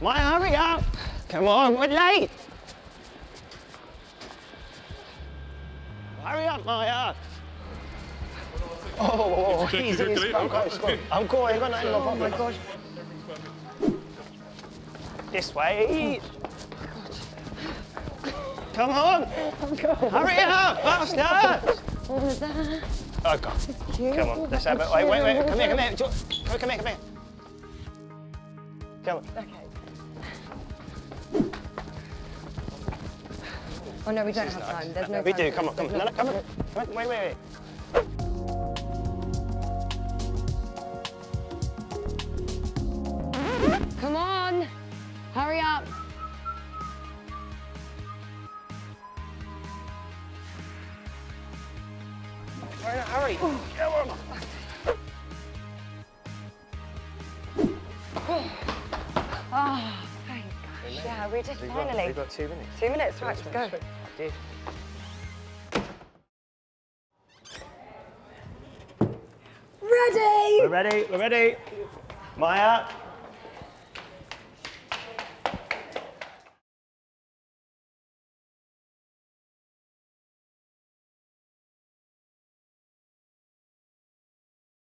Maya, hurry up. Come on, we're late. Hurry up, Maya. Oh, easy, easy. I'm caught, I'm caught, I've got nothing Oh my God. This way. Come on. Hurry up, faster. What was that? Oh, God. Come on, let's have it. Wait, wait, wait. Come here, come here. Jo- Come, come here, come here. Come on. Okay. Oh no, we don't have time. There's no we time do. Come on, come on. No, no, come on. Come on. Wait, wait, wait. Come on! Hurry up! Hurry, hurry. Come on. Oh, thank gosh. Yeah, we did We've got, finally. we've got two minutes. Two minutes, right, let's go. Dear. Ready! We're ready, we're ready. Maya,